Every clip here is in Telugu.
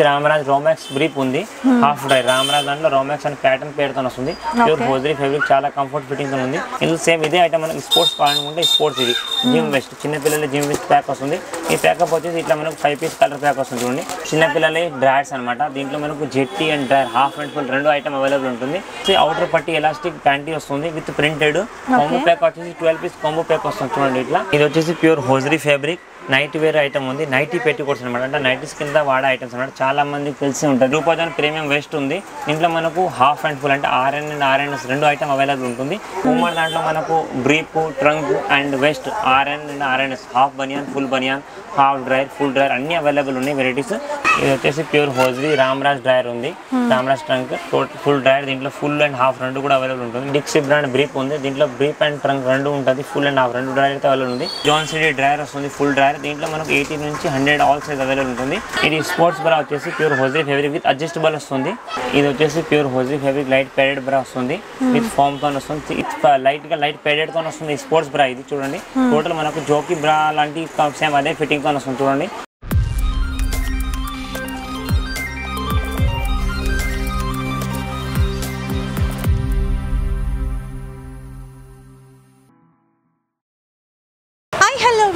రామరాజ్ రోమాక్స్ బ్రీప్ ఉంది. హాఫ్ డ్రై రామరాజ్ దాంట్లో రోమాక్స్ అని ప్యాటర్న్ పేరుతో వస్తుంది. ప్యూర్ హోజరీ ఫ్యాబ్రిక్ చాలా కంఫర్ట్ ఫిట్టింగ్తో ఉంది. ఇది సేమ్ ఇదే ఐటమ్ మనకి స్పోర్ట్స్ కావాలనుకుంటే స్పోర్ట్స్ ఇది. జిమ్ వెస్ట్ చిన్న పిల్లల జిమ్ వెస్ట్ ప్యాక్ వస్తుంది. ఈ ప్యాకప్ వచ్చేసి ఇట్లా మనకు ఫైవ్ పీస్ కలర్ ప్యాక్ వస్తుంది చూడండి. చిన్న పిల్లల డ్రాయర్స్ అనమాట దీంట్లో మనకు జెట్టి and drawer half and full రెండు ఐటమ్ అవైలబుల్ ఉంటుంది. అవుటర్ పట్టి ఎలాస్టిక్ ప్యాంటీ వస్తుంది విత్ ప్రింటెడ్ కాంబో ప్యాక్ వచ్చేసి ట్వెల్వ్ పీస్ కాంబో ప్యాక్ వస్తుంది చూడండి ఇట్లా. ఇది వచ్చేసి pure hosiery fabric night wear item ఉంది. నైటీ పెట్టి కోట్స్ అనమాట అంటే నైటీస్ కింద వాడే ఐటమ్స్ అనమాట చాలా మందికి తెలిసి ఉంటుంది రూపాయి ప్రీమియం వేస్ట్ ఉంది. దీంట్లో మనకు హాఫ్ అండ్ ఫుల్ అంటే ఆర్ఎన్ అండ్ ఆర్ఎన్ రెండు ఐటమ్ అవైలబుల్ ఉంటుంది. ఉమ్మర్ దాంట్లో మనకు brief trunk and vest RN and RNS half banian full banian half drawer full drawer అన్ని అవైలబుల్ ఉన్నాయి వెరైటీస్ ఇది వచ్చేసి ప్యూర్ హోజ్రీ రామరాజ్ డ్రైర్ ఉంది. రామరాజ్ ట్రంక్ ఫుల్ డ్రైర్ దీంట్లో ఫుల్ అండ్ హాఫ్ రెండు కూడా అవైలబుల్ ఉంటుంది. డిక్సీ బ్రాండ్ బ్రీప్ ఉంది. దీంట్లో బ్రీప్ అండ్ ట్రంక్ రెండు ఉంటుంది. ఫుల్ అండ్ హాఫ్ రెండు డ్రైర్ అయితే అవైలబుల్ ఉంది. జాన్ సిటీ డ్రైర్ వస్తుంది. ఫుల్ డ్రైర్ దీంట్లో మనకు ఎయిటీ నుంచి హండ్రెడ్ ఆల్ సైజ్ అవైలబుల్ ఉంటుంది. ఇది స్పోర్ట్స్ బ్రా వచ్చేసి pure hosiery fabric with adjustable వస్తుంది. ఇది వచ్చేసి pure hosiery fabric light padded bra వస్తుంది. విత్ ఫామ్తో వస్తుంది లైట్గా లైట్ పేడెడ్తో వస్తుంది స్పోర్ట్స్ బ్రా ఇది చూడండి. టోటల్ మనకు జోకి బ్రా లాంటి సేమ్ అదే ఫిట్టింగ్తో వస్తుంది చూడండి.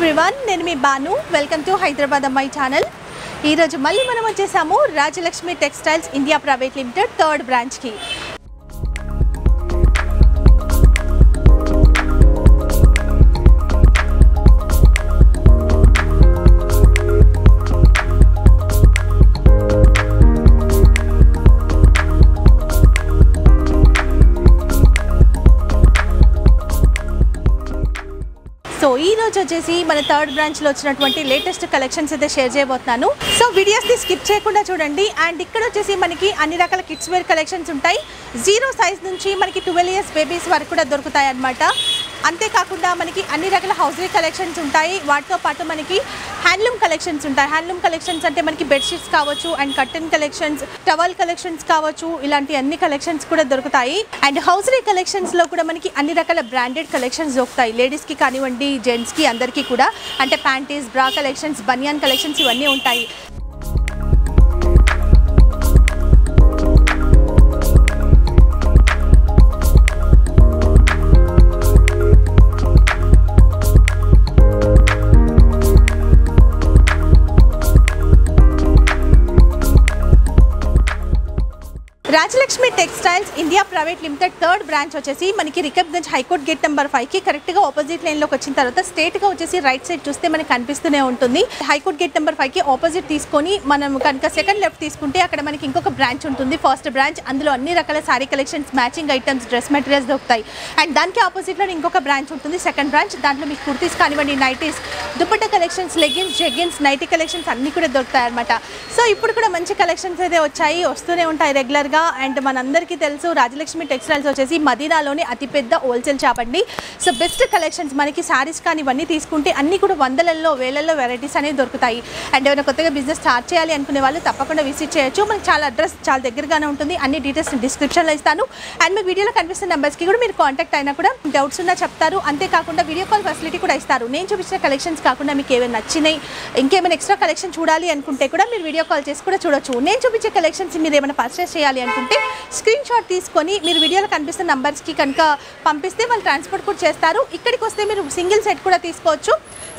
ఎవ్రీవన్ నేను మీ బాను. వెల్కమ్ టు హైదరాబాద్ అమ్మాయి ఛానల్ ఈరోజు మళ్ళీ మనం వచ్చేసాము Rajalakshmi textiles India private limited third బ్రాంచ్కి. రోజు వచ్చేసి మన థర్డ్ బ్రాంచ్లో వచ్చినటువంటి లేటెస్ట్ కలెక్షన్స్ అయితే షేర్ చేయబోతున్నాను. సో వీడియోస్ని స్కిప్ చేయకుండా చూడండి. అండ్ ఇక్కడ వచ్చేసి మనకి అన్ని రకాల కిడ్స్ వేర్ కలెక్షన్స్ ఉంటాయి. జీరో సైజ్ నుంచి మనకి ట్వెల్వ్ ఇయర్స్ బేబీస్ వరకు కూడా దొరుకుతాయి అన్నమాట అంతేకాకుండా మనకి అన్ని రకాల హౌస్వేర్ కలెక్షన్స్ ఉంటాయి. వాటితో పాటు మనకి హ్యాండ్లూమ్ కలెక్షన్స్ ఉంటాయి. హ్యాండ్లూమ్ కలెక్షన్స్ అంటే మనకి బెడ్షీట్స్ కావచ్చు and curtain collections towel collections కావచ్చు ఇలాంటి అన్ని కలెక్షన్స్ కూడా దొరుకుతాయి. అండ్ హౌస్రీ కలెక్షన్స్లో కూడా మనకి అన్ని రకాల బ్రాండెడ్ కలెక్షన్స్ దొరుకుతాయి. లేడీస్కి కానివ్వండి జెంట్స్కి అందరికీ కూడా. అంటే ప్యాంటీస్ బ్రా కలెక్షన్స్ బనియాన్ కలెక్షన్స్ ఇవన్నీ ఉంటాయి. Rajalakshmi textiles India private limited third branch వచ్చేసి మనకి Rikabganj high court gate number ఫైవ్కి ఆపోజిట్ లైన్లోకి వచ్చిన తర్వాత స్టేట్గా వచ్చేసి రైట్ సైడ్ చూస్తే మనకి కనిపిస్తూనే ఉంటుంది. హైకోర్ట్ గేట్ నెంబర్ ఫైవ్కి ఆపోజిట్ తీసుకొని మనం కనుక సెకండ్ లెఫ్ట్ తీసుకుంటే అక్కడ మనకి ఇంకొక బ్రాంచ్ ఉంటుంది. First branch. అందులో అన్ని రకాల sari collections matching items dress materials దొరుకుతాయి. అండ్ దానికి ఆపోజిట్లో ఇంకొక బ్రాంచ్ ఉంటుంది. Second branch. దాంట్లో మీకు కుర్తీస్ కానివ్వండి nighties dupatta collections leggings jeggings nighty collections అన్ని కూడా దొరుకుతాయి అనమాట సో ఇప్పుడు కూడా మంచి కలెక్షన్స్ అయితే వచ్చాయి. వస్తూనే ఉంటాయి రెగ్యులర్గా. అండ్ మనందరికీ తెలుసు రాజలక్ష్మి టెక్స్టైల్స్ వచ్చేసి మదీనాలోని అతిపెద్ద హోల్సేల్ షాప్ అండి. సో బెస్ట్ కలెక్షన్స్ మనకి శారీస్ కానీ ఇవన్నీ తీసుకుంటే అన్ని కూడా వందలలో వేలల్లో వెరైటీస్ అనేవి దొరుకుతాయి. అండ్ ఏమైనా కొత్తగా బిజినెస్ స్టార్ట్ చేయాలి అనుకునే వాళ్ళు తప్పకుండా విజిట్ చేయొచ్చు. మనకి చాలా అడ్రస్ చాలా దగ్గరగానే ఉంటుంది. అన్ని డీటెయిల్స్ డిస్క్రిప్షన్లో ఇస్తాను. అండ్ మీ వీడియోలో కనిపిస్తున్న నెంబర్స్కి కూడా మీరు కాంటాక్ట్ అయినా కూడా డౌట్స్ ఉన్నా చెప్తారు. అంతేకాకుండా వీడియో కాల్ ఫెసిలిటీ కూడా ఇస్తారు. నేను చూపించిన కలెక్షన్స్ కాకుండా మీకు ఏమైనా నచ్చినాయి ఇంకేమైనా ఎక్స్ట్రా కలెక్షన్ చూడాలి అనుకుంటే కూడా మీరు వీడియో కాల్ చేసి కూడా చూడొచ్చు. నేను చూపించే కలెక్షన్స్ మీరు ఏమైనా పర్చేస్ చేయాలి అనుకుంటే స్క్రీన్ షాట్ తీసుకొని మీరు వీడియోలో కనిపిస్తున్న నంబర్స్కి కనుక పంపిస్తే వాళ్ళు ట్రాన్స్పోర్ట్ కూడా చేస్తారు. ఇక్కడికి వస్తే మీరు సింగిల్ సెట్ కూడా తీసుకోవచ్చు.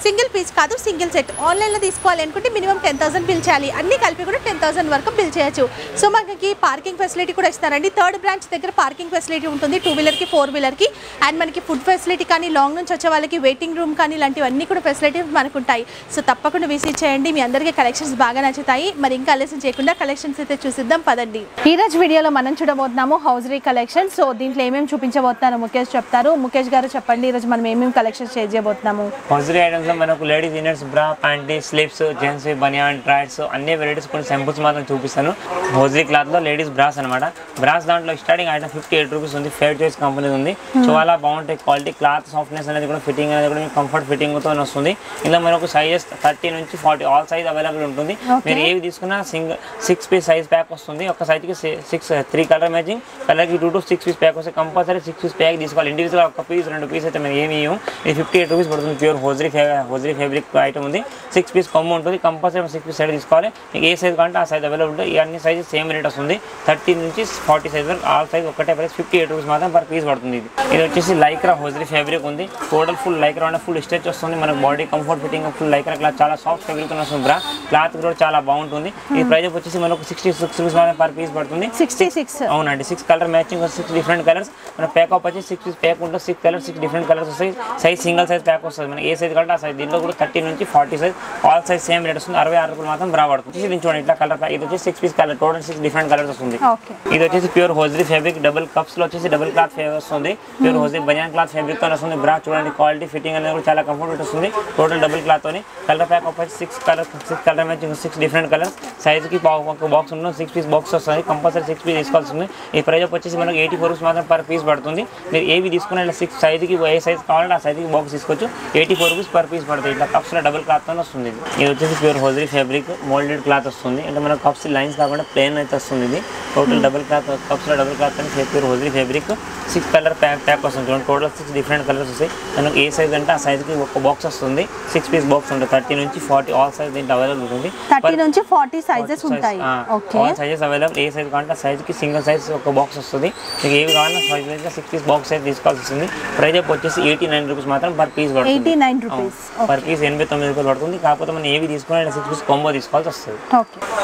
సింగిల్ పీస్ కాదు సింగిల్ సెట్. ఆన్లైన్లో తీసుకోవాలి అనుకుంటే మినిమం టెన్ థౌసండ్ బిల్ చేయాలి. అన్ని కలిపి కూడా టెన్ థౌసండ్ వరకు బిల్ చేయొచ్చు. సో మనకి పార్కింగ్ ఫెసిలిటీ కూడా ఇస్తారండి. థర్డ్ బ్రాంచ్ దగ్గర పార్కింగ్ ఫెసిలిటీ ఉంటుంది. టూ వీలర్కి ఫోర్ వీలర్కి. అండ్ మనకి ఫుడ్ ఫెసిలిటీ కానీ లాంగ్ నుంచి వచ్చే వాళ్ళకి వెయిటింగ్ రూమ్ కానీ ఇలాంటివన్నీ కూడా ఫెసిలిటీస్ మనకు ఉంటాయి సో తప్పకుండా విజిట్ చేయండి. మీ అందరికీ కలెక్షన్స్ బాగా నచ్చుతాయి. మరి ఇంకా ఆలస్యం చేయకుండా కలెక్షన్స్ అయితే చూసిద్దాం. పదండి. ఈరోజు వీడియోలో మనం చూడబోతున్నాము హౌజరీ కలెక్షన్. సో దీంట్లో ఏమేమి చూపించబోతున్నారు? ముఖేష్ చెప్తారు. ముఖేష్ గారు చెప్పండి. ఈ రోజు మనం ఏమేమి కలెక్షన్ షేర్ చేయబోతున్నాము? హౌజరీ ఐటమ్స్లో మనకు ladies inners bra panty slips gents banian ట్రాట్స్ అన్ని వెరైటీస్ కొన్ని సింపుల్స్ మాత్రం చూపిస్తాను. హౌజరీ క్లాత్లో లేడీస్ బ్రాస్ అనమాట బ్రాస్ దాంట్లో starting item fifty eight rupees ఉంది. ఫేర్ చాయిస్ కంపెనీ ఉంది. చాలా బాగుంటాయి. క్వాలిటీ క్లాత్ సాఫ్ట్నెస్ అనేది కూడా ఫిట్టింగ్ అనేది కూడా మీకు కంఫర్ట్ ఫిట్టింగ్తో వస్తుంది. ఇలా మనకు సైజెస్ థర్టీ నుంచి ఫార్టీ ఆల్ సైజ్ అవైలబుల్ ఉంటుంది. మీరు ఏవి తీసుకున్నా single six piece size pack వస్తుంది. ఒక సైజ్కి సిక్స్ త్రీ కలర్ మ్యాచింగ్ కలర్కి two to six piece pack వస్తే కంపల్సరీ సిక్స్ పీస్ ప్యాక్ తీసుకోవాలి ఇండివిజువల్ ఒక పీస్ రెండు పీస్ అయితే మేము ఏమి ఇవ్వం ఇది ఫిఫ్టీ ఎయిట్ రూపీస్ పడుతుంది ప్యూర్ హోజరీ ఫే హోజరీ ఫ్యాబ్రిక్ ఐటమ్ ఉంది సిక్స్ పీస్ కొమ్ము ఉంటుంది కంపల్సరీ సిక్స్ పీస్ సైడ్ తీసుకోవాలి మీకు ఏ సైజ్ కావాలంటే ఆ సైజ్ అవైలబుల్ ఉంటుంది ఈ అన్ని సైజెస్ సేమ్ రేట్ వస్తుంది థర్టీ నుంచి ఫార్టీ సైజ్ వరకు ఆల్ సైజ్ ఒకటే ప్రైస్ ఫిఫ్టీ ఎయిట్ రూపీస్ మాత్రం పర్ పీస్ పడుతుంది ఇది ఇది వచ్చేసి లైక్రా హోజరీ ఫ్యాబ్రిక్ ఉంది టోటల్ ఫుల్ లైక్రా అంటే ఫుల్ స్ట్రెచ్ వస్తుంది మనకు body comfort fitting full lycra cloth చాలా సాఫ్ట్ ఫ్యాబ్రిక్ వస్తుంది బ్రా క్లాత్ కూడా చాలా బాగుంటుంది ఈ ప్రైస్ వచ్చేసి మనకు సిక్స్టీ సిక్స్ రూపీస్ మాత్రం పర్ పీస్ పడుతుంది సిక్స్టీ సిక్స్ అవునండి six colour matching six different colours మన ప్యాక్ ఆఫ్ వచ్చి సిక్స్ ప్యాక్ ఉంటుంది six colours six different colours వస్తాయి సైజ్ సింగిల్ సైజ్ ప్యాక్ వస్తుంది మనకి ఏ సైజ్ కావాలంటే ఆ సైజ్ దీంట్లో కూడా థర్టీ నుంచి forty size all size same rate వస్తుంది. అరవై ఆరు రూపాయలు మాత్రం రాబడుతుంది ఇది చూడండి ఇట్లా కలర్ ఇది వచ్చి six piece colour total six different colours వస్తుంది. ఓకే ఇది వచ్చేసి ప్యూర్ హోజరీ ఫ్యాబ్రిక్ డబుల్ కప్స్లో వచ్చేసి డబుల్ క్లాత్ ఫేవర్ వస్తుంది. ప్యూర్ హోజరీ బనియాన్ క్లాత్ ఫ్యాబ్రిక్తో వస్తుంది. బ్రా చూడండి క్వాలిటీ ఫిట్టింగ్ అనేది కూడా చాలా కంఫర్ట్ వస్తుంది. టోటల్ డబుల్ క్లాత్ తోని కలర్ ప్యాక్ వచ్చి six colour six colour matching six different colours సైజ్కి ఒక బాక్స్ ఉంటుంది సిక్స్ పీస్ బాక్స్ వస్తుంది. కంపల్సరీ సిక్స్ పీస్ తీసుకోవాల్సి ఉంది. ఈ ప్రైస్ వచ్చేసి మనకి ఎయిటీ ఫోర్ రూపీస్ మాత్రం పర్ పీస్ పడుతుంది. మీరు ఏవి తీసుకున్నా ఇలా సిక్స్ సైజ్కి ఏ సైజ్ కావాలంటే ఆ సైజ్కి బాక్స్ తీసుకోవచ్చు. Eighty four rupees per piece పడుతుంది. ఇట్లా కప్స్లో డబుల్ క్లాత్తో వస్తుంది ఇది. ఇది వచ్చేసి pure hosiery fabric moulded cloth వస్తుంది. అంటే మన కప్స్ లైన్స్ కాకుండా ప్లేన్ అయితే వస్తుంది ఇది. టోటల్ డబుల్ క్లాత్ కప్స్లో డబుల్ క్లాత్ అని pure hosiery fabric six colour pack pack వస్తుంది. చూడండి టోటల్ సిక్స్ డిఫరెంట్ కలర్స్ వస్తాయి. మనకు ఏ సైజ్ అంటే ఆ సైజ్కి ఒక బాక్స్ వస్తుంది. సిక్స్ పీస్ బాక్స్ ఉంటుంది. థర్టీ నుంచి ఫార్టీ ఆల్ సైజ్ దీంట్లో అవైలబుల్ ఉంటుంది. థర్టీ నుంచి ఫార్టీ సైజెస్ ఉంటాయి. ఓకే ఆల్ సైజెస్ అవైలబుల్ ఏ సైజ్ కావాలంటే ఆ సైజ్కి సింగిల్ సైజ్ ఒక బాక్స్ వస్తుంది. మీకు ఏవి కావాలన్నా సైజ్ వైజ్గా సిక్స్ పీస్ బాక్స్ అయితే తీసుకోవాల్సి వస్తుంది. ప్రైజ్ వచ్చేసి ఎయిటీ నైన్ రూపీస్ మాత్రం పర్ పీస్ పడుతుంది. పర్ పీస్ ఎనభై తొమ్మిది రూపాయలు పడుతుంది. కాకపోతే మనం ఏవి తీసుకున్నా సిక్స్ పీస్ కాంబో తీసుకోవాల్సి వస్తుంది.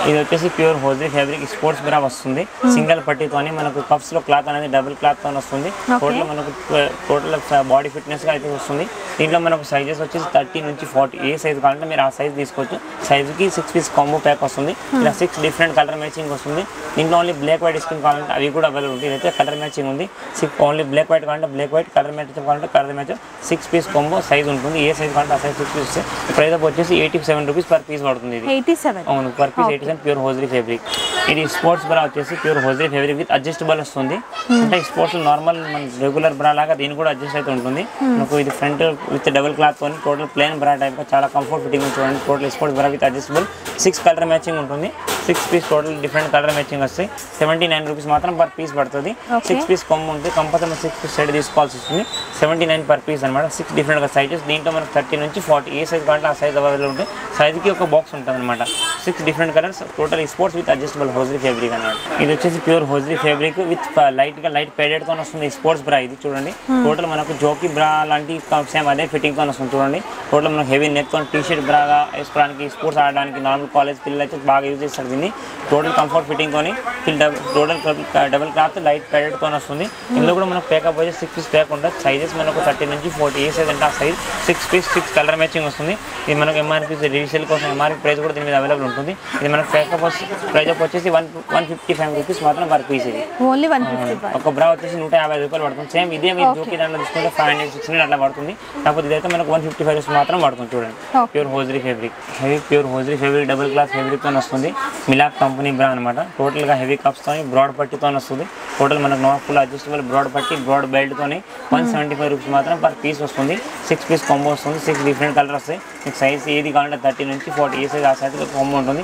ఇది వచ్చేసి ప్యూర్ హోజరీ ఫ్యాబ్రిక్ స్పోర్ట్స్ బ్రా వస్తుంది. సింగిల్ పట్టీతోని మనకు కప్స్లో క్లాత్ అనేది డబుల్ క్లాత్తో వస్తుంది. టోటల్ మనకు టోటల్ బాడీ ఫిట్నెస్గా అయితే వస్తుంది. దీంట్లో మనకు సైజెస్ వచ్చేసి థర్టీ నుంచి ఫార్టీ ఏ సైజ్ కావాలంటే మీరు ఆ సైజ్ తీసుకోవచ్చు. సైజుకి సిక్స్ పీస్ కాంబో ప్యాక్ వస్తుంది. ఇలా సిక్స్ డిఫరెంట్ కలర్ మ్యాచింగ్ వస్తుంది. దీంట్లో ఓన్లీ బ్లాక్ వైట్ స్కిన్ కావాలంటే అవి కూడా అవైలబుల్ ఉంటాయి. ఇదైతే కలర్ మ్యాచింగ్ ఉంది. సిక్స్ ఓన్లీ బ్లాక్ వైట్ కావాలంటే బ్లాక్ వైట్ కలర్ మ్యాచింగ్ కావాలంటే colour match six piece combo size ఉంటుంది. ఏ సైజ్ కావాలంటే ఆ సైజ్ సిక్స్ పీస్ ప్రైస్ వచ్చేసి eighty seven rupees per piece పడుతుంది ఇది. ఎయిటీ సెవెన్ అవును per piece eighty pure hosiery fabric ఇది స్పోర్ట్స్ బ్రా వచ్చేసి pure hosiery fabric with adjustable వస్తుంది. అంటే స్పోర్ట్స్ నార్మల్ మన రెగ్యులర్ బ్రా లాగా దీని కూడా అడ్జస్ట్ అయితే ఉంటుంది. మనకు ఇది ఫ్రంట్ విత్ డబుల్ క్లాత్తో టోటల్ ప్లేన్ బ్రా టైప్ చాలా కంఫర్ట్ ఫిట్టింగ్ చూడండి. Total sports bra with adjustable six colour matching ఉంటుంది. Six piece total different colour matching వస్తాయి. సెవెంటీ నైన్ రూపీస్ మాత్రం పర్ పీస్ పడుతుంది. సిక్స్ పీస్ కొమ్ము ఉంటుంది కంపల్సరీ సిక్స్ పీస్ సైడ్ తీసుకోవాల్సి వస్తుంది. సెవెంటీ నైన్ పర్ పీస్ అనమాట సిక్స్ డిఫరెంట్ సైజెస్ దీంట్లో మనకు థర్టీ నుంచి ఫార్టీ ఏ సైజ్ కావాలంటే ఆ సైజ్ అవైలబుల్ ఉంటుంది. సైజ్కి ఒక బాక్స్ ఉంటుంది అనమాట six different colours total sports with adjustable hosiery fabric అనమాట ఇది వచ్చేసి ప్యూర్ హోజరీ ఫ్యాబ్రిక్ విత్ లైట్గా లైట్ పేడెడ్తో వస్తుంది. స్పోర్ట్స్ బ్రా ఇది చూడండి. టోటల్ మనకు జోకి బ్రా లాంటి సేమ్ అదే ఫిట్టింగ్తో వస్తుంది చూడండి. టోటల్ మనకు హెవీ నెక్తో టీ షర్ట్ బ్రాగా వేసుకోవడానికి స్పోర్ట్స్ ఆడడానికి నార్మల్ కాలేజ్ పిల్లలు అయితే బాగా యూజ్ చేస్తారు దీన్ని. టోటల్ కంఫర్ట్ ఫిట్టింగ్ తోని టోటల్ డబుల్ క్లాత్ లైట్ ప్యాడెడ్తో వస్తుంది. ఇందులో కూడా మనకు పేకప్ వచ్చి సిక్స్ పీస్ ప్యాక్ ఉంటుంది. సైజెస్ మనకు థర్టీ నుంచి ఫోర్టీ ఏ సైజ్ అంటే ఆ size six piece six colour matching వస్తుంది. ఇది మనకు ఎంఆర్పీ రీసేల్ కోసం ఎంఆర్పీ ప్రైస్ కూడా దీని మీద అవైలబుల్ ఉంటుంది. ఇది మనకు పేకప్ ప్రైస్ వచ్చేసి one one fifty five rupees మాత్రం పర్ పీస్ ఇది. ఓన్లీ వన్ ఒక బ్రా వచ్చేసి నూట యాభై రూపాయలు పడుతుంది. సేమ్ ఇదే మీరు జోకి దాంట్లో తీసుకుంటే ఫైవ్ హండ్రెడ్ సిక్స్ హండ్రెడ్ అట్లా పడుతుంది. కాకపోతే ఇదైతే మనకు వన్ ఫిఫ్టీ ఫైవ్ రూపీస్ మాత్రం పడుతుంది చూడండి. Pure hosiery fabric heavy pure hosiery fabric double class ఫ్యాబ్రిక్తో వస్తుంది. మిలాక్ కంపెనీ బ్రా అనమాట టోటల్గా హెవీ కప్స్ తోని బ్రాడ్ పట్టితో వస్తుంది. టోటల్ మనకు నాట్ ఫుల్ అడ్జస్టబుల్ బ్రాడ్ పట్టి బ్రాడ్ బెల్ట్ తోని వన్ సెవెంటీ ఫైవ్ రూపీస్ మాత్రం పర్ పీస్ వస్తుంది. సిక్స్ పీస్ కాంబో వస్తుంది. సిక్స్ డిఫరెంట్ కలర్ వస్తాయి. మీకు సైజ్ ఏది కావాలంటే థర్టీ నుంచి ఫార్టీ ఏ సైజ్ ఆ సైజ్ కాంబో ఉంటుంది.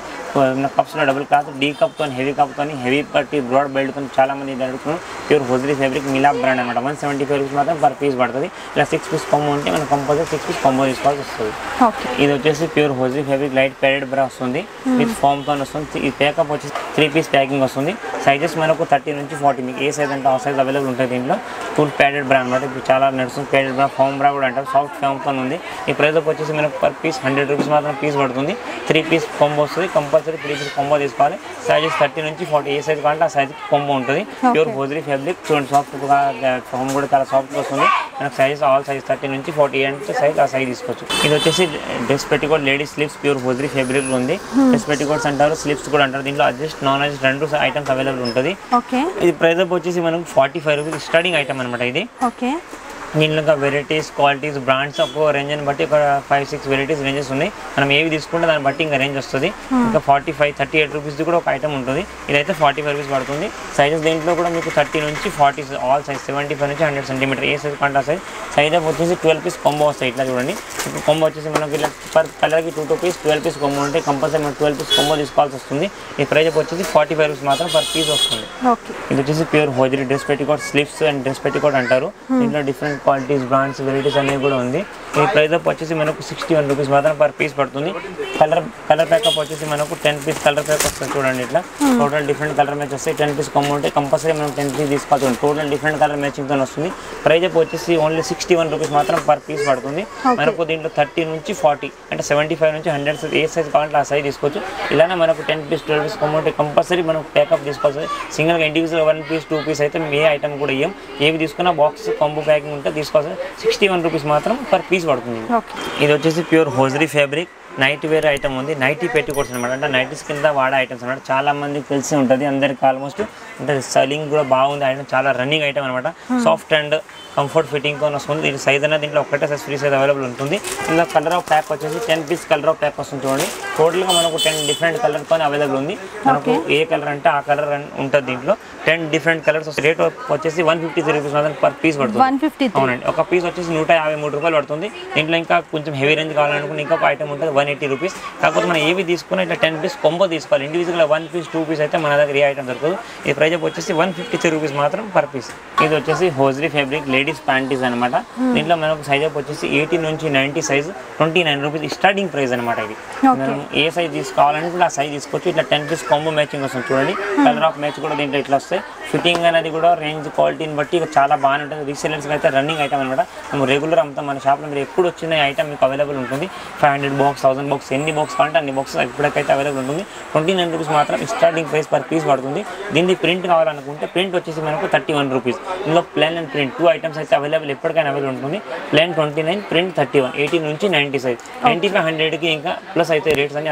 కప్స్లో డబుల్ క్లాత్ డీ కప్ తోని హెవీ కప్ తోని హెవీ పట్టి బ్రాడ్ బెల్ట్ తోని చాలా మంది ఇది అడుగుతున్నారు. ప్యూర్ హోజరీ ఫ్యాబ్రిక్ మిలాక్ బ్రాండ్ అనమాట వన్ సెవెంటీ ఫైవ్ రూపీస్ మాత్రం పర్ పీస్ పడుతుంది. ఇలా సిక్స్ పీస్ కాంబో ఉంటే మనం కంపల్సరీ సిక్స్ పీస్ కాంబో తీసుకోవాల్సి వస్తుంది. ఓకే ఇది వచ్చేసి pure hosiery fabric light padded bra వస్తుంది. విత్ ఫామ్తో వస్తుంది. ఈ ప్యాకప్ వచ్చేసి త్రీ పీస్ ప్యాకింగ్ వస్తుంది. సైజెస్ మనకు థర్టీ నుంచి ఫార్టీ మీకు ఏ సైజ్ అంటే ఆ సైజ్ అవైలబుల్ ఉంటుంది దీంట్లో. ఫుల్ ప్యాడెడ్ బ్రా అనమాట ఇప్పుడు చాలా నడుస్తుంది ప్యాడెడ్ బ్రా ఫామ్ బ్రా కూడా అంటారు. సాఫ్ట్ ఫామ్తో ఉంది. ఈ ప్రైస్ వచ్చేసి మనకు పర్ పీస్ హండ్రెడ్ రూపీస్ మాత్రం పీస్ పడుతుంది. త్రీ పీస్ కొంబో వస్తుంది. కంపల్సరీ త్రీ పీస్ కొంబో తీసుకోవాలి. సైజెస్ థర్టీ నుంచి ఫార్టీ ఏ సైజ్ కావాలంటే ఆ సైజ్ కొంబో ఉంటుంది. ప్యూర్ హోజరీ ఫ్యాబ్రిక్ చూడండి సాఫ్ట్ ఫామ్ కూడా చాలా సాఫ్ట్ వస్తుంది. మనకు సైజ్ ఆల్ సైజ్ థర్టీ నుంచి ఫార్టీ అంటే సైజ్ ఆ సైజ్ తీసుకోవచ్చు. ఇది వచ్చేసి dress petticoat ladies sleeves pure hosiery fabric ఉంది. డ్రెస్ పెట్టికోట్స్ అంటారు స్లీవ్స్ కూడా అంటారు. దీంట్లో అడ్జస్ట్ నాన్ అడ్జస్ట్ రెండు ఐటమ్స్ అవైలబుల్ ఉంటుంది. ఇది ప్రైస్ వచ్చేసి మనకు forty five rupees starting item అనమాట ఇది. ఓకే దీనిలో ఇంకా వెరైటీస్ క్వాలిటీస్ బ్రాండ్స్ ఒక రేంజ్ని బట్టి ఒక ఫైవ్ సిక్స్ వెరైటీస్ రేంజెస్ ఉన్నాయి. మనం ఏవి తీసుకుంటే దాన్ని బట్టి ఇంకా రేంజ్ వస్తుంది. ఇంకా ఫార్టీ ఫైవ్ థర్టీ ఎయిట్ రూపీస్ది కూడా ఒక ఐటమ్ ఉంటుంది. ఇదైతే ఫార్టీ ఫైవ్ రూపీస్ పడుతుంది. సైజెస్ దీంట్లో కూడా మీకు థర్టీ నుంచి forty all size seventy five నుంచి హండ్రెడ్ సెంటీమీటర్ ఏ సైజ్ కంటే సైజ్ సైజ్ ఆఫ్ వచ్చేసి ట్వెల్వ్ పీస్ కొంబో వస్తాయి ఇట్లా చూడండి. ఇప్పుడు కొంబో వచ్చేసి మనకి ఇట్లా పర్ కలర్కి two two piece twelve piece combo ఉంటే కంపల్సరీ మనం ట్వెల్వ్ పీస్ కొంబో తీసుకోవాల్సి వస్తుంది. ఈ ప్రైస్ వచ్చేసి ఫార్టీ ఫైవ్ రూపీస్ మాత్రం పర్ పీస్ వస్తుంది. ఇది వచ్చేసి pure hosiery dress petticoat sleeves and dress petticoat అంటారు. దీంట్లో డిఫరెంట్ క్వాలిటీస్ బ్రాండ్స్ వెరైటీస్ అనేవి కూడా ఉంది. ఈ ప్రైస్ అప్ వచ్చేసి మనకు సిక్స్టీ వన్ రూపీస్ మాత్రం పర్ పీస్ పడుతుంది. కలర్ కలర్ ప్యాకప్ వచ్చేసి మనకు టెన్ పీస్ కలర్ ప్యాక్ వస్తుంది చూడండి ఇట్లా. టోటల్ డిఫరెంట్ కలర్ మ్యాచ్ వస్తాయి. టెన్ పీస్ కమ్మ ఉంటే కంపల్సరీ మనం టెన్ పీస్ తీసుకోవాలి టోటల్ డిఫరెంట్ కలర్ మ్యాచింగ్తో వస్తుంది. ప్రైస్ అప్ వచ్చేసి ఓన్లీ సిక్స్టీ వన్ రూపీస్ మాత్రం పర్ పీస్ పడుతుంది. మనకు దీంట్లో థర్టీ నుంచి ఫార్టీ అంటే సెవెంటీ ఫైవ్ నుంచి హండ్రెడ్ ఏ సైజ్ కావాలంటే ఆ సైజ్ తీసుకోవచ్చు. ఇలానే మనకు టెన్ పీస్ ట్వెల్వ్ పీస్ కమ్మ ఉంటే కంపల్సరీ మనకు ప్యాకప్ తీసుకోవాలి సింగిల్గా individual one piece two piece అయితే ఏ ఐటమ్ కూడా ఇయ్యం. ఏవి తీసుకున్నా బాక్స్ కాంబో ప్యాకింగ్ ఉంటే తీసుకోవాలి సిక్స్టీ వన్ రూపీస్ మాత్రం పర్ పీస్ పడుతుంది ఇది వచ్చేసి pure hosiery fabric. Night wear item ఉంది. నైటీ పెట్టుకోవచ్చు అనమాట అంటే నైటీస్ కింద వాడే ఐటమ్స్ అనమాట చాలా మందికి తెలిసి ఉంటుంది. అందరికి ఆల్మోస్ట్ అంటే సెల్లింగ్ కూడా బాగుంది. ఐటమ్ చాలా రన్నింగ్ ఐటమ్ అనమాట సాఫ్ట్ అండ్ కంఫర్ట్ ఫిట్టింగ్తో వస్తుంది దీని సైజ్ అనేది దీంట్లో ఒకటే సైజ్ ఫ్రీ సైజ్ అవైలబుల్ ఉంటుంది. ఇందులో కలర్ ఆఫ్ ప్యాక్ వచ్చేసి ten piece colour of pack వస్తుంది చూడండి. టోటల్గా మనకు టెన్ డిఫరెంట్ కలర్తో అవైలబుల్ ఉంది. మనకు ఏ కలర్ అంటే ఆ కలర్ ఉంటుంది దీంట్లో. టెన్ డిఫరెంట్ కలర్స్ రేట్ వచ్చేసి వన్ ఫిఫ్టీ త్రీ రూపీస్ మాత్రం పర్ పీస్ పడుతుంది. అవునండి. ఒక పీస్ వచ్చేసి నూట యాభై మూడు రూపాయలు పడుతుంది. దీంట్లో ఇంకా కొంచెం హెవీ రేంజ్ కావాలనుకుంటే ఇంకా ఒక ఐటమ్ ఉంటుంది వన్ ఎయిటీ రూపీస్ కాకపోతే మనం ఏవి తీసుకున్నా ఇట్లా టెన్ పీస్ కొంబో తీసుకోవాలి. ఇండివిజువల్గా వన్ పీస్ టూ పీస్ అయితే మన దగ్గర ఏ ఐటమ్ దొరకదు. ఈ ప్రైస్ వచ్చేసి వన్ ఫిఫ్టీ త్రీ రూపీస్ మాత్రం పర్ పీస్ ఇది వచ్చేసి హోజరీ ఫ్యాబ్రిక్ లేడీస్ ప్యాంటీస్ అనమాట దీంట్లో మనకు సైజ్ అప్ వచ్చేసి ఎయిటీ నుంచి ninety size twenty nine rupees starting price అనమాట ఇది మనం ఏ సైజ్ తీసుకోవాలని కూడా ఆ సైజ్ తీసుకోవచ్చు ఇట్లా టెన్ పీస్ కాంబో మ్యాచింగ్ వస్తుంది చూడండి. కలర్ ఆఫ్ మ్యాచ్ కూడా దీంట్లో ఇట్లా వస్తాయి. ఫిట్టింగ్ అనేది కూడా రేంజ్ క్వాలిటీని బట్టి చాలా బాగానే ఉంటుంది. రీసెలర్స్ అయితే రన్నింగ్ ఐటమ్ అనమాట మేము రెగ్యులర్ అమ్ముతాం. మన షాప్లో మీరు ఎప్పుడు వచ్చిన ఐటమ్ మీకు అవైలబుల్ ఉంటుంది. Five hundred box thousand box ఎన్ని బాక్స్ కావాలంటే అన్ని బాక్స్ ఇప్పటికైతే అవైలబుల్ ఉంటుంది. ట్వంటీ నైన్ రూపీస్ మాత్రం స్టార్టింగ్ ప్రైస్ పర్ పీస్ పడుతుంది. దీన్ని ప్రింట్ కావాలనుకుంటే ప్రింట్ వచ్చేసి మనకు థర్టీ వన్ రూపీస్ ఇందులో plain and print two items అయితే అవైలబుల్ ఎప్పటికైనా అవైలబుల్ ఉంటుంది. Plain twenty nine print thirty one eighty నుంచి నైంటీ సైజ్ నైంటీ ఫైవ్ హండ్రెడ్కి ఇంకా ప్లస్ అయితే రేట్స్ అని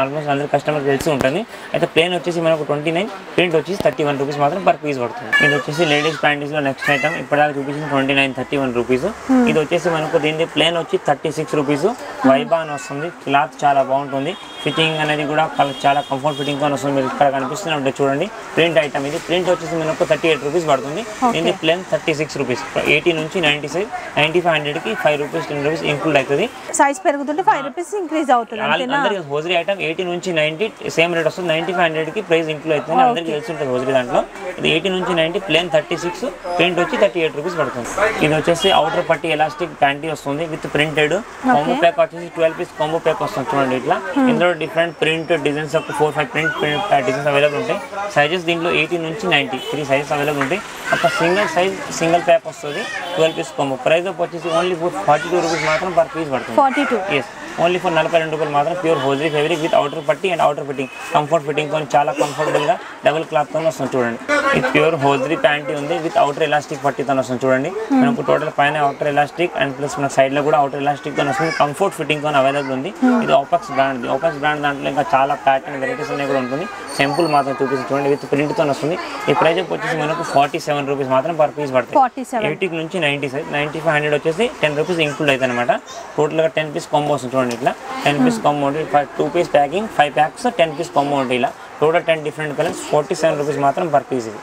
ఆల్మోస్ట్ అందరి కస్టమర్ తెలిసి ఉంటుంది. అయితే ప్లేన్ వచ్చేసి మనకు ట్వంటీ నైన్ ప్రింట్ వచ్చేసి థర్టీ వన్ రూపీస్ మాత్రం పర్ పీస్ పడుతుంది. ఇది వచ్చేసి లేడీస్ ప్యాంటీస్లో నెక్స్ట్ ఐటమ్ ఇప్పటిదాకా చూపించిన twenty nine thirty one rupees ఇది వచ్చేసి మనకు దీని ప్లేన్ వచ్చి థర్టీ సిక్స్ రూపీస్ వైబా అని వస్తుంది. క్లాత్ చాలా బాగుంటుంది. ఫిట్టింగ్ అనేది కూడా చాలా కంఫర్ట్ ఫిట్టింగ్తో వస్తుంది. మీరు ఇక్కడ కనిపిస్తూనే ఉంటుంది చూడండి. ప్రింట్ ఐటమ్ ఇది. ప్రింట్ వచ్చేసి మనకు థర్టీ ఎయిట్ రూపీస్ పడుతుంది. దీని plain thirty six rupees eighty నుంచి నైంటీ సైజ్ నైంటీ ఫైవ్ హండ్రెడ్కి five rupees ten rupees include అవుతుంది. సైజ్ పెరుగుతుంటే ఫైవ్ రూపీస్ ఇంక్రీజ్ అవుతుంది అందరికి హోజరీ ఐటమ్ ఎయిటీ నుంచి నైంటీ సేమ్ రేట్ వస్తుంది నైంటీ ఫైవ్ హండ్రెడ్కి ప్రైస్ ఇంక్లూడ్ అవుతుంది అందరికీ తెలిసి ఉంటుంది హోజరీ దాంట్లో. ఇది ఎయిటీ నుంచి ninety plain thirty six print వచ్చి థర్టీ ఎయిట్ రూపీస్ పడుతుంది. ఇది వచ్చేసి అవుటర్ పట్టి ఎలాస్టిక్ ప్యాంటీ వస్తుంది విత్ ప్రింటెడ్ కాంబో ప్యాక్ వచ్చేసి ట్వెల్వ్ పీస్ కాంబో ప్యాక్ వస్తుంది చూడండి ఇట్లా. ఇందులో డిఫరెంట్ ప్రింట్ డిజైన్స్ ఒక four five print designs available ఉంటాయి. సైజెస్ దీంట్లో ఎయిటీ నుంచి నైంటీ త్రీ సైజెస్ అవైలబుల్ ఉంటాయి. ఒక సింగిల్ సైజ్ సింగిల్ ప్యాక్ వస్తుంది ట్వెల్వ్ పీస్ కాంబో ప్రైస్ వచ్చేసి only four forty two rupees మాత్రం పర్ పీస్ పడుతుంది. Forty two yes only for నలభై రెండు రూపాయలు మాత్రం pure hosiery fabric with outer పట్టి అండ్ అవుటర్ ఫిట్టింగ్. కంఫర్ట్ ఫిట్టింగ్తో చాలా కంఫర్టబుల్గా డబుల్ క్లాత్తో వస్తుంది చూడండి. ఇది ప్యూర్ హోజరీ ప్యాంటీ ఉంది విత్ అవుటర్ ఎలాస్టిక్ పట్టితో వస్తుంది చూడండి. మనకు టోటల్ పైన అవుటర్ ఎలాస్టిక్ అండ్ ప్లస్ మన సైడ్లో కూడా అవుటర్ ఎలాస్టిక్తో వస్తుంది. కంఫర్ట్ ఫిట్టింగ్తో అవైలబుల్ ఉంది. ఇది ఓపక్స్ బ్రాండ్ ఓపక్స్ బ్రాండ్ దాంట్లో ఇంకా చాలా ప్యాటర్న్ వెరైటీస్ అనేవి కూడా ఉంటుంది. సింపుల్ మాత్రం చూపిస్తుంది చూడండి. విత్ ప్రింట్తో వస్తుంది. ఈ ప్రైస్ వచ్చేసి మనకు ఫార్టీ సెవెన్ రూపీస్ మాత్రం పర్ పీస్ పడుతుంది ఎయిటీ నుంచి ninety size ninety five hundred వచ్చేసి టెన్ రూపీస్ ఇంక్లూడ్ అవుతుంది అనమాట టోటల్గా టెన్ పీస్ కాంబో వస్తుంది చూడండి ఇట్లా టెన్ పీస్ కాంబో ఉంటుంది five two piece packing five packs ten piece combo ఉంటుంది ఇలా total ten different colours forty seven rupees మాత్రం పర్ పీస్ ఇది.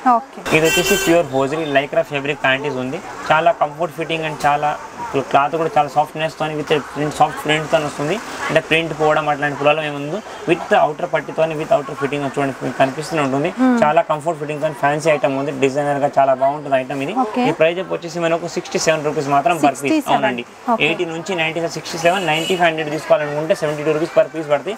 ఇది వచ్చేసి pure hosiery lycra fabric panties ఉంది. చాలా కంఫర్ట్ ఫిట్టింగ్ అండ్ చాలా క్లాత్ కూడా చాలా సాఫ్ట్నెస్తో విత్ ప్రింట్ సాఫ్ట్ ప్రింట్తో వస్తుంది. అంటే ప్రింట్ పోవడం అట్లాంటి ప్రాబ్లం ఏముంది విత్ అవుటర్ పట్టితో విత్ అవుటర్ ఫిట్టింగ్ చూడండి కనిపిస్తూనే ఉంటుంది. చాలా కంఫర్ట్ ఫిట్టింగ్తో ఫ్యాన్సీ ఐటమ్ ఉంది. డిజైనర్గా చాలా బాగుంటుంది ఐటమ్ ఇది. ఈ ప్రైస్ వచ్చేసి మనకు సిక్స్టీ సెవెన్ రూపీస్ మాత్రం పర్ పీస్ 67. అవునండి. ఎయిటీ నుంచి ninety sixty seven ninety five hundred తీసుకోవాలనుకుంటే seventy two rupees per piece పడుతుంది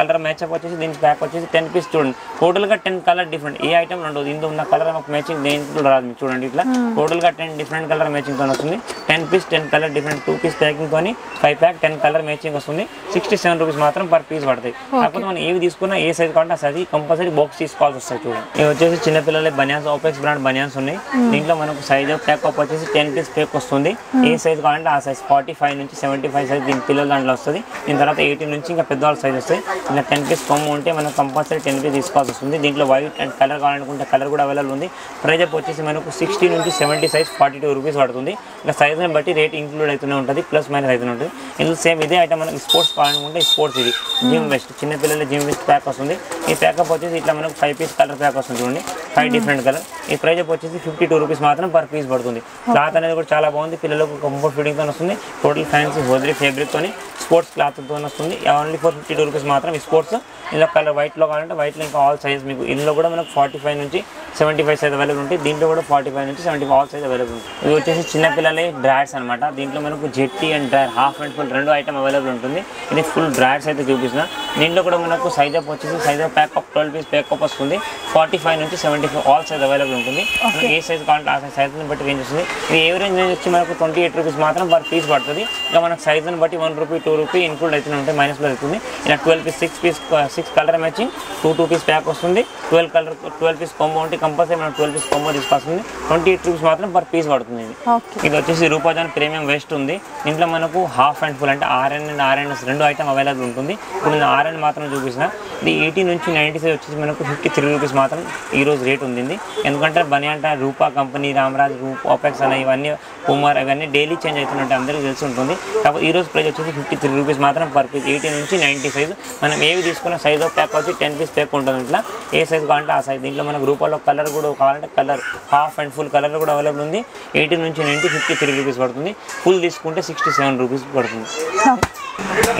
కలర్ మ్యాచ్అప్ వచ్చేసి దీని ప్యాక్ వచ్చేసి టెన్ పీస్ చూడండి టోటల్గా టెన్ కలర్ డిఫరెంట్ ఏ ఐటమ్ ఉండదు. ఇందులో ఉన్న కలర్ మాకు మ్యాచింగ్ దేంట్లో రాదు చూడండి ఇట్లా. టోటల్గా టెన్ డిఫరెంట్ కలర్ మ్యాచింగ్తో వస్తుంది. Ten piece ten colour different two piece packing తోని five pack ten colour matching వస్తుంది. సిక్స్టీ సెవెన్ రూపీస్ మాత్రం పర్ పీస్ పడతాయి. కాకపోతే మనం ఏవి తీసుకున్నా ఏ సైజ్ కావాలంటే ఆ సైజ్ కంపల్సరీ బాక్స్ తీసుకోవాల్సి వస్తాయి చూడండి. ఇవి వచ్చేసి చిన్నపిల్లల బనియాన్స్ ఓపెక్స్ బ్రాండ్ బనియాన్స్ ఉన్నాయి. దీంట్లో మనకు సైజ్ ప్యాక్ ఆఫ్ వచ్చేసి టెన్ పీస్ ప్యాక్ వస్తుంది. ఏ సైజ్ కావాలంటే ఆ సైజ్ ఫార్టీ ఫైవ్ నుంచి సెవెంటీ ఫైవ్ సైజ్ దీని పిల్లల దాంట్లో వస్తుంది. దీని తర్వాత ఎయిటీన్ నుంచి ఇంకా పెద్దవాళ్ళ సైజ్ వస్తాయి ఇంకా టెన్ పీస్ కొమ్ము ఉంటే మనం కంపల్సరీ టెన్ పీస్ తీసుకోవాల్సి వస్తుంది. దీంట్లో వైట్ అండ్ కలర్ కావాలనుకుంటే కలర్ కూడా అవైలబుల్ ఉంది. ప్రైజ్ వచ్చేసి మనకు సిక్స్టీ నుంచి seventy size forty two rupees పడుతుంది. ఇంకా సైజ్ని బట్టి రేట్ ఇంక్లూడ్ అవుతూనే ఉంటుంది ప్లస్ మైనస్ అవుతూనే ఉంటుంది. ఇందులో సేమ్ ఇదే ఐటమ్ మనకి స్పోర్ట్స్ కావాలనుకుంటే స్పోర్ట్స్ ఇది. జిమ్ వెస్ట్ చిన్నపిల్లల జిమ్ వెస్ట్ ప్యాక్ వస్తుంది. ఈ ప్యాకప్ వచ్చేసి ఇట్లా మనకు ఫైవ్ పీస్ కలర్ ప్యాక్ వస్తుంది చూడండి. ఫైవ్ డిఫరెంట్ కలర్ ఈ ప్రైజ్ వచ్చేసి ఫిఫ్టీ టూ రూపీస్ మాత్రం పర్ పీస్ పడుతుంది. క్లాత్ అనేది కూడా చాలా బాగుంది. పిల్లలకు కంఫర్ట్ ఫిట్టింగ్తో వస్తుంది. టోటల్ ఫ్యాన్సీ హోదరీ ఫ్యాబ్రిక్తోని స్పోర్ట్స్ క్లాత్తో వస్తుంది. Only for fifty two rupees మాత్రం ఈ స్పోర్ట్స్ ఇందులో కలర్ వైట్లో కావాలంటే వైట్లో ఇంకా ఆల్ సైజ్ మీకు ఇందులో కూడా మనకు ఫార్టీ ఫైవ్ నుంచి సెవెంటీ ఫైవ్ సైజ్ అవైలబుల్ ఉంటాయి. దీంట్లో కూడా ఫార్టీ ఫైవ్ నుంచి సెవెంటీ ఆల్ సైజ్ అవైలబుల్ ఉంటుంది ఇది వచ్చేసి చిన్నపిల్లలే డ్రాయర్స్ అనమాట దీంట్లో మనకు జెట్టి and drawer half and full రెండు ఐటమ్ అవైలబుల్ ఉంటుంది. ఇది ఫుల్ డ్రాయర్స్ అయితే చూపిస్తున్నా. దీంట్లో కూడా మనకు సైజ్ అప్ వచ్చేసి size of pack of twelve piece pack of వస్తుంది. ఫార్టీ ఫైవ్ నుంచి seventy five all size available ఉంటుంది ఏ సైజ్ కావాలంటే ఆ సైజ్ సైజ్ని బట్టి రేంజ్ వస్తుంది. ఇది ఏ రేంజ్ రేంజ్ వచ్చి మనకు ట్వంటీ ఎయిట్ రూపీస్ మాత్రం పర్ పీస్ పడుతుంది. ఇంకా మనకు సైజ్ని బట్టి one rupee two rupee include అవుతూనే ఉంటాయి. మైనస్లో అవుతుంది ఇలా twelve piece six piece six colour matching two two piece pack వస్తుంది. ట్వెల్వ్ కలర్ ట్వెల్వ్ పీస్ కొమ్మ ఉంటే కంపల్సరీ మనం ట్వెల్వ్ పీస్ కొమ్మ తీసుకోవాల్సింది ట్వంటీ ఎయిట్ రూపీస్ మాత్రం పర్ పీస్ పడుతుంది ఇది. ఇది వచ్చేసి రూపాజాన్ ప్రీమియం వెస్ట్ ఉంది. దీంట్లో మనకు హాఫ్ అండ్ ఫుల్ అంటే R N and R N రెండు ఐటమ్ అవైలబుల్ ఉంటుంది. ఇప్పుడు నేను ఆర్ఎన్ మాత్రం చూపించిన ఇది ఎయిటీ నుంచి నైంటీ సైజ్ వచ్చేసి మనకు ఫిఫ్టీ త్రీ రూపీస్ మాత్రం ఈ రోజు రేట్ ఉంది ఎందుకంటే బని అంటే రూపా కంపెనీ రామరాజ్ రూప్ ఓపెక్స్ అనే ఇవన్నీ కుమార్ అవన్నీ డైలీ చేంజ్ అవుతుంటాయి అందరికీ తెలిసి ఉంటుంది. కాకపోతే ఈ రోజు ప్రైస్ వచ్చేసి ఫిఫ్టీ త్రీ రూపీస్ మాత్రం పర్ పీస్ ఎయిటీ నుంచి నైంటీ సైజ్ మనం ఏవి తీసుకున్న సైజ్ ఆఫ్ ప్యాక్ వచ్చి టెన్ పీస్ ప్యాక్ ఉంటుంది ఇట్లా. ఏ సైజ్ కావాలంటే ఆ సైజ్ దీంట్లో మనకు రూపాయలో కలర్ కూడా కావాలంటే colour half and full colour కూడా అవైలబుల్ ఉంది. ఎయిటీ నుంచి నైంటీ ఫిఫ్టీ త్రీ రూపీస్ పడుతుంది. ఫుల్ తీసుకుంటే సిక్స్టీ సెవెన్ రూపీస్ పడుతుంది.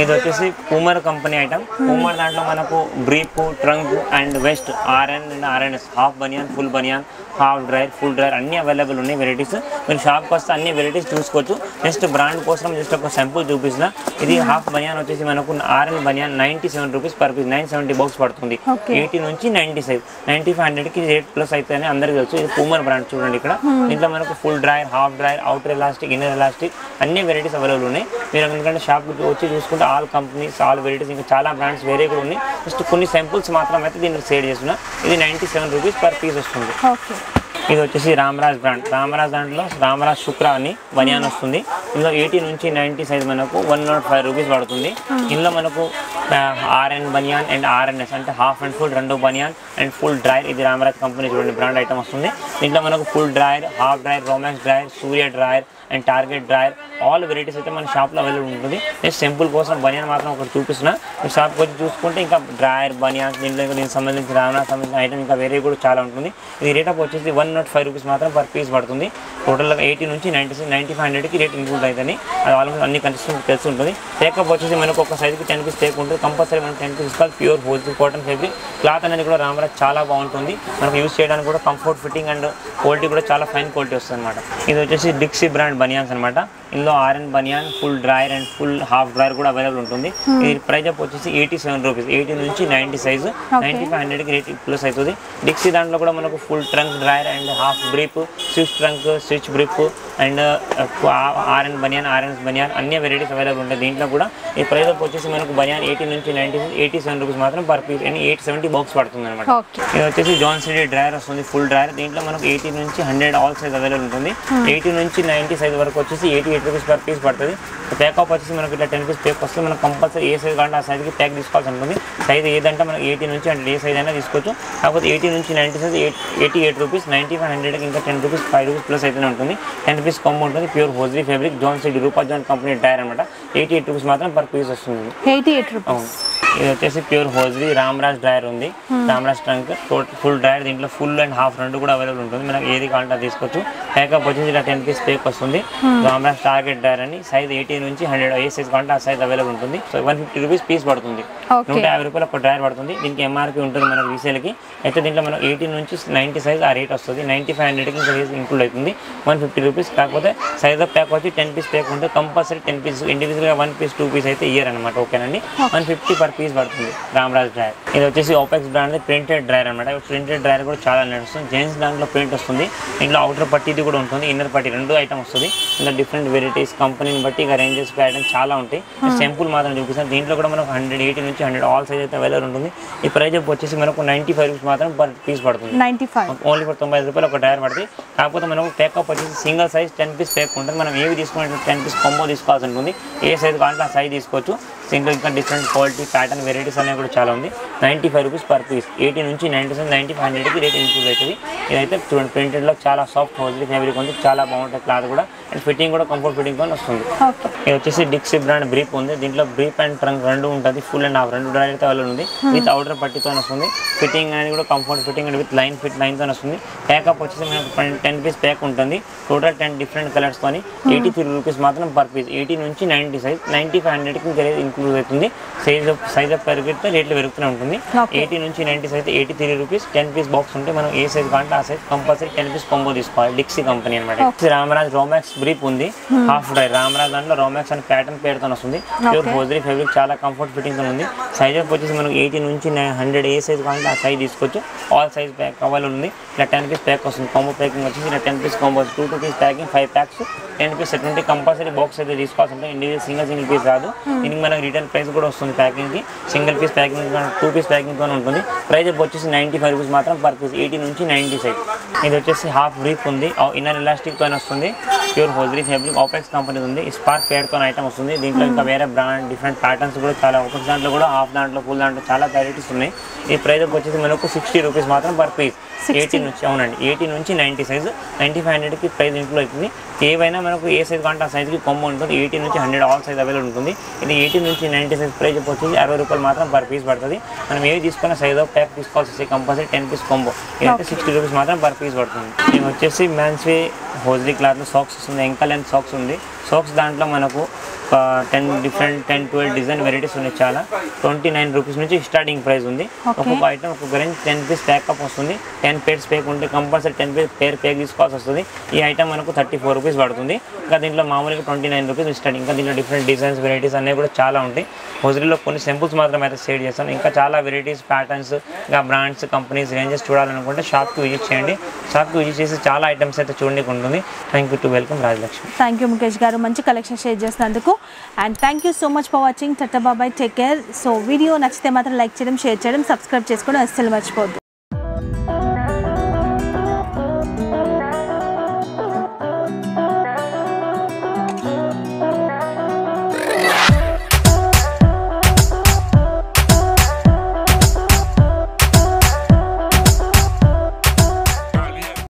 ఇది వచ్చేసి పూమర్ కంపెనీ ఐటమ్ పూమర్ దాంట్లో మనకు brief trunk and vest RN and RNS half baniyan full baniyan half drawer full drawer అన్ని అవైలబుల్ ఉన్నాయి వెరైటీస్ మీరు షాప్కి వస్తే అన్ని వెరైటీస్ చూసుకోవచ్చు. జస్ట్ బ్రాండ్ కోసం జస్ట్ ఒక సింపుల్ చూపిస్తున్నా. ఇది హాఫ్ బనియాన్ వచ్చేసి మనకు RN baniyan ninety seven rupees per piece nine seventy box పడుతుంది. ఎయిటీ నుంచి నైంటీ సైజ్ నైంటీ ఫైవ్ హండ్రెడ్కి రేట్ ప్లస్ అయితే అందరికీ తెలుసు. ఇది పూమర్ బ్రాండ్ చూడండి ఇక్కడ. దీంట్లో మనకు full drawer half drawer outer elastic inner elastic అన్ని వెరైటీస్ అవైలబుల్ ఉన్నాయి. మీరు ఎందుకంటే షాప్కి వచ్చి చూసుకుంటే ఆల్ కంపెనీస్ ఆల్ వెరైటీస్ ఇంకా చాలా బ్రాండ్స్ వేరే కూడా ఉన్నాయి. జస్ట్ కొన్ని సింపుల్స్ మాత్రం అయితే దీనికి సేల్ చేస్తున్నా. ఇది ninety seven rupees per piece వస్తుంది. ఓకే ఇది వచ్చేసి రామరాజ్ బ్రాండ్. రామరాజ్ దాంట్లో రామరాజ్ శుక్ర అని బనియాన్ వస్తుంది. ఇందులో ఎయిటీ నుంచి నైంటీ సైజ్ మనకు వన్ నాట్ ఫైవ్ రూపీస్ పడుతుంది. ఇందులో మనకు ఆర్ఎన్ బనియాన్ అండ్ ఆర్ఎన్ఎస్ అంటే హాఫ్ అండ్ ఫుల్ రెండు బనియాన్ అండ్ ఫుల్ డ్రైర్. ఇది రామరాజ్ కంపెనీ చూడండి బ్రాండ్ ఐటమ్ వస్తుంది. దీంట్లో మనకు full drawer half drawer Romance drawer Surya drawer and Target drawer all varieties అయితే మన షాప్లో అవైలబుల్ ఉంటుంది. నేను సింపుల్ కోసం బనియాన్ మాత్రం ఒకటి చూపిస్తున్నా. మీరు షాప్కి వచ్చి చూసుకుంటే ఇంకా డ్రాయర్ బనియాన్ దీంట్లో ఇంకా దీనికి సంబంధించిన రామరాజ్ సంబంధించిన ఐటమ్ ఇంకా వేరే కూడా చాలా ఉంటుంది. ఇది రేట్ ఆఫ్ వచ్చేసి వన్ నాట్ ఫైవ్ రూపీస్ మాత్రం పర్ పీస్ పడుతుంది. టోటల్గా ఎయిటీ నుంచి నైంటీ నైంటీ ఫైవ్ హండ్రెడ్కి రేట్ ఇంక్లూడ్ అవుతుంది. అది ఆల్మోస్ట్ అన్ని కన్సిస్టెంట్ తెలిసి ఉంటుంది. టేకప్ వచ్చేసి మనకు ఒక సైజుకి టెన్ పీస్ టేక్ ఉంటుంది. కంపల్సరీ మనం టెన్ పీస్ తీసుకోవాలి pure wholesale cotton fabric cloth అనేది కూడా రామరా చాలా బాగుంటుంది. మనకు యూస్ చేయడానికి కూడా కంఫర్ట్ ఫిట్టింగ్ అండ్ క్వాలిటీ కూడా చాలా ఫైన్ క్వాలిటీ వస్తుంది అనమాట ఇది వచ్చేసి డిక్సీ బ్రాండ్ బనియాన్స్ అనమాట ఇందులో RN banian full drawer and full half drawer కూడా అవైలబుల్ ఉంటుంది. ఇది ప్రైస్ అప్ వచ్చేసి ఎయిటీ సెవెన్ రూపీస్. ఎయిటీ నుంచి నైంటీ సైజు. నైంటీ ఫైవ్ హండ్రెడ్కి రేట్ ప్లస్ అవుతుంది డిక్సీ దాంట్లో కూడా మనకు full trunk drawer and half brief switch trunk switch brief and RN banian RNS banian అన్ని వెరైటీస్ అవైలబుల్ ఉంటాయి దీంట్లో కూడా. ఈ ప్రైస్ అప్ వచ్చేసి మనకు బనియాన్ ఎయిటీ నుంచి నైంటీ ఎయిటీ సెవెన్ రూపీస్ మాత్రం per piece and eight seventy box పడుతుంది అనమాట ఇది వచ్చేసి జాన్ సిటీ డ్రైర్ వస్తుంది ఫుల్ డ్రైర్ దీంట్లో మనకు ఎయిటీ నుంచి హండ్రెడ్ ఆల్ సైజ్ అవైలబుల్ ఉంటుంది. ఎయిటీ నుంచి నైంటీ సైజ్ వరకు వచ్చేసి eighty eight rupees per piece పడుతుంది. ప్యాక్ ఆఫ్ వచ్చేసి మనకి ఇట్లా టెన్ పీస్ ప్యాక్ వస్తే మనకు కంపల్సరీ ఏ సైజ్ కావాలంటే ఆ సైజ్కి ప్యాక్ తీసుకోవాల్సి ఉంటుంది. సైజ్ ఏదంటే మనకి ఎయిటీ నుంచి అంటే ఏ సైజ్ అయినా తీసుకోవచ్చు. కాకపోతే ఎయిటీ నుంచి ninety size eighty eight rupees ninety five హండ్రెడ్కి ఇంకా ten rupees five rupees plus అయితేనే ఉంటుంది. టెన్ రూపీస్ కొమ్ము ఉంటుంది. Pure hosiery fabric John City Rupa John company tyre అనమాట. ఎయిటీ ఎయిట్ రూపీస్ మాత్రం పర్ పీస్ వస్తుంది. ఎయిటీ ఎయిట్ రూపీస్ ఇది వచ్చేసి ప్యూర్ హోజ్రీ రామరాజ్ డ్రైర్ ఉంది. Ramraj trunk. Total full drawer దీంట్లో ఫుల్ అండ్ హాఫ్ రెండు కూడా అవైలబుల్ ఉంటుంది. మనకి ఏది కావాలంటే తీసుకోవచ్చు. ప్యాకప్ వచ్చేసి ఇలా టెన్ పీస్ పేక్ వస్తుంది. రామరాజ్ టార్గెట్ డ్రైర్ అని. సైజ్ ఎయిటీ నుంచి హండ్రెడ్ ఏ సైజ్ కావాలంటే ఆ సైజ్ అవైలబుల్ ఉంటుంది. So one fifty rupees piece పడుతుంది. నూట యాభై రూపాయలు ఒక డ్రైవర్ పడుతుంది. దీనికి ఎంఆర్పి ఉంటుంది మనకు రీసేల్కి అయితే దీంట్లో మనం ఎయిటీన్ నుంచి నైంటీ సైజ్ ఆ రేట్ వస్తుంది. నైంటీ ఫైవ్ హండ్రెడ్కి ఇంకా ఇంక్లూడ్ అవుతుంది. వన్ ఫిఫ్టీ రూపీస్ కాకపోతే సైజ్ ఆఫ్ ప్యాక్ వచ్చి టెన్ పీస్ ప్యాక్ ఉంటుంది కంపల్సరీ టెన్ పీస్. ఇండివిజువల్గా వన్ పీస్ టూ పీస్ అయితే ఇయర్ అనమాట ఓకేనండి వన్ ఫిఫ్టీ పర్ పీస్ పడుతుంది. రామరాజ్ డ్రైవర్ ఇది వచ్చేసి ఓపెక్స్ బ్రాండ్ ప్రింటెడ్ డ్రైవర్ అనమాట ప్రింటెడ్ డ్రైవర్ కూడా చాలా నడుస్తుంది. జెంట్స్ దాంట్లో ప్రింట్ వస్తుంది. ఇంట్లో అవుటర్ పట్టీది కూడా ఉంటుంది. ఇన్నర్ పట్టీ రెండు ఐటమ్ వస్తుంది. ఇంకా డిఫరెంట్ వెరైటీస్ కంపెనీని బట్టి ఇంకా రేంజెస్ ప్యాటర్న్ చాలా ఉంటాయి. సింపుల్ మాత్రం చూపిస్తాను. దీంట్లో కూడా మనకు హండ్రెడ్ ఎయిటీ నుంచి హండ్రెడ్ ఆల్ సైజ్ అయితే అవైలబుల్ ఉంటుంది. ఈ ప్రైస్ వచ్చేసి మనకు నైంటీ ఫైవ్ రూపీస్ మాత్రం పర్ పీస్ పడుతుంది. నైంటీ ఫైవ్ ఓన్లీ ఫర్ తొంభై ఐదు రూపాయలు ఒక టైర్ పడుతుంది. కాకపోతే మనకు ప్యాకప్ వచ్చేసి single size ten piece pack ఉంటుంది. మనం ఏవి తీసుకుంటే టెన్ పీస్ కొంబో తీసుకోవాల్సి ఉంటుంది. ఏ సైజ్ కావాలంటే ఆ సైజ్ తీసుకోవచ్చు. సింగిల్ ఇంకా డిఫరెంట్ క్వాలిటీ ప్యాటర్న్ వెరైటీస్ అనేవి కూడా చాలా ఉంది. Ninety five rupees per piece. Eighty నుంచి నైంటీ సెవెన్ నైంటీ ఫైవ్ హండ్రెడ్కి రేట్ ఇంక్లూడ్ అవుతుంది. ఇదైతే చూడండి ప్రింటెడ్లో చాలా సాఫ్ట్ హోజ్లీ ఫ్యాబ్రిక్ ఉంది. చాలా బాగుంటుంది క్లాత్ కూడా. అండ్ ఫిట్టింగ్ కూడా కంఫర్ట్ ఫిట్టింగ్ కూడా వస్తుంది. ఇది వచ్చేసి డిక్సీ బ్రాండ్ బ్రీప్ ఉంది. దీంట్లో బ్రీప్ అండ్ ట్రంక్ రెండు ఉంటుంది. ఫుల్ అండ్ హాఫ్ రెండు అయితే అవైలబుల్ ఉంది. విత్ అవుటర్ పట్టితో వస్తుంది. ఫిట్టింగ్ అనేది కూడా comfort fitting and with line fit లైన్తో వస్తుంది. ప్యాకప్ వచ్చేసి మనకు టెన్ పీస్ ప్యాక్ ఉంటుంది. టోటల్ టెన్ డిఫరెంట్ కలర్స్ తోని ఎయిటీ త్రీ రూపీస్ మాత్రం పర్ పీస్ ఎయిటీ నుంచి నైంటీ సైజ్ నైంటీ ఫైవ్ హండ్రెడ్కి ఇంకా ఇంక్లూడ్ అవుతుంది. సైజ్ సైజ్ ఆఫ్ పెరిగితే రేట్లు పెరుగుతూనే ఉంటుంది. ఎయిటీ నుంచి ninety size eighty three rupees ten piece box ఉంటే మనం ఏ సైజ్ కావాలంటే ఆ size compulsory ten piece combo తీసుకోవాలి. డిక్సీ కంపెనీ అనమాట రామరాజ్ రోమాక్స్ బ్రీప్ ఉంది. హాఫ్ డ్రై రామరాజ్ దాంట్లో రోమాక్స్ అని ప్యాటర్న్ పేరుతో వస్తుంది. ప్యూర్ హోజరీ ఫ్యాబ్రిక్ చాలా కంఫర్ట్ ఫిట్టింగ్తో ఉంది. సైజ్ ఆఫ్ వచ్చేసి మనకు ఎయిటీ నుంచి హండ్రెడ్ ఏ సైజ్ కావాలంటే ఆ సైజ్ తీసుకోవచ్చు. ఆల్ సైజ్ ప్యాక్ అవైలబుల్ ఉంది. ఇలా టెన్ పీస్ ప్యాక్ వస్తుంది. కాంబో ప్యాకింగ్ వచ్చేసి ఇలా ten piece combo two two piece packing five packs ten piece set ఉంటే కంపల్సరీ బాక్స్ అయితే తీసుకోవాల్సి ఉంటుంది. ఇండివిజువల్ సింగిల్ సింగిల్ పీస్ రాదు. దీనికి మనకి రిటైల్ ప్రైస్ కూడా వస్తుంది ప్యాకింగ్కి single piece packing two piece ప్యాకింగ్తో ఉంటుంది. ప్రైస్ వచ్చేసి నైంటీ ఫైవ్ రూపీస్ మాత్రం పర్ పీస్ ఎయిటీ నుంచి నైంటీ సైజ్. ఇది వచ్చేసి హాఫ్ బ్రీఫ్ ఉంది. ఇన్నర్ ఎలాస్టిక్తో వస్తుంది. Pure hosiery fabric Apex company ఉంది. స్పార్క్ పేడ్తో ఐటమ్ వస్తుంది. దీంట్లో ఇంకా వేరే బ్రాండ్ డిఫరెంట్ ప్యాటర్న్స్ కూడా చాలా ఆపెక్స్ దాంట్లో కూడా హాఫ్ దాంట్లో ఫుల్ దాంట్లో చాలా వెరైటీస్ ఉన్నాయి. ఈ ప్రైస్ వచ్చేసి మనకు సిక్స్టీ రూపీస్ మాత్రం పర్ పీస్. ఎయిటీ నుంచి అవునండి. ఎయిటీ నుంచి నైంటీ సైజ్. నైంటీ ఫైవ్ హండ్రెడ్కి ప్రైస్ ఇంక్లూడ్ అవుతుంది. ఏవైనా మనకు ఏ సైజ్ కావాలంటే ఆ సైజ్కి కొమ్మ ఉంటుంది. ఎయిటీ నుంచి హండ్రెడ్ ఆల్ సైజ్ అవైలబుల్ ఉంటుంది. ఇది ఎయిటీ నుంచి నైంటీ సైజ్ ప్రైస్ వచ్చేసి అరవై రూపాయలు మాత్రం పర్ పీస్ పడుతుంది. మనం ఏవి తీసుకున్న సైజ్ ఆఫ్ ప్యాక్ తీసుకోవాల్సి వస్తే కంపల్సరీ టెన్ పీస్ కొంబో ఇదైతే సిక్స్టీ రూపీస్ మాత్రం పర్ పీస్ పడుతుంది. ఇది వచ్చేసి మ్యాన్స్వి హోజ్లీ క్లాత్ సాక్స్ వస్తుంది. ఎంకల్ లెంత్ సాక్స్ ఉంది. సాక్స్ దాంట్లో మనకు ten different ten twelve design varieties ఉన్నాయి చాలా. ట్వంటీ నైన్ రూపీస్ నుంచి స్టార్టింగ్ ప్రైస్ ఉంది. ఒక్కొక్క ఐటమ్ ఒక్కొక్క range ten piece pack of వస్తుంది. టెన్ పేర్స్ పేక్ ఉంటే compulsory ten piece pair pack తీసుకోవాల్సి వస్తుంది. ఈ ఐటమ్ మనకు థర్టీ ఫోర్ రూపీస్ పడుతుంది. ఇంకా దీంట్లో మామూలుగా ట్వంటీ నైన్ రూపీస్ స్టార్టింగ్ ఇంకా దీంట్లో డిఫరెంట్ డిజైన్స్ వెరైటీస్ అనేవి కూడా చాలా ఉంటాయి. హోజరీలో కొన్ని సింపుల్స్ మాత్రం అయితే షేర్ చేస్తాను ఇంకా చాలా వెరైటీస్ ప్యాటర్న్స్ ఇంకా బ్రాండ్స్ కంపెనీస్ రేంజెస్ చూడాలనుకుంటే షాప్కి విజిట్ చేయండి. షాప్కి విజిట్ చేసి చాలా ఐటమ్స్ అయితే చూడడానికి ఉంటుంది. Thank you to welcome Rajalakshmi thank you Mukesh garu. మంచి కలెక్షన్ షేర్ చేసినందుకు. And thank you so much for watching చట్టబాబాయ్ take care so video నచ్చితే మాత్రం లైక్ చేయడం షేర్ చేయడం సబ్స్క్రైబ్ చేసుకోవడం అస్సలు మర్చిపోద్దు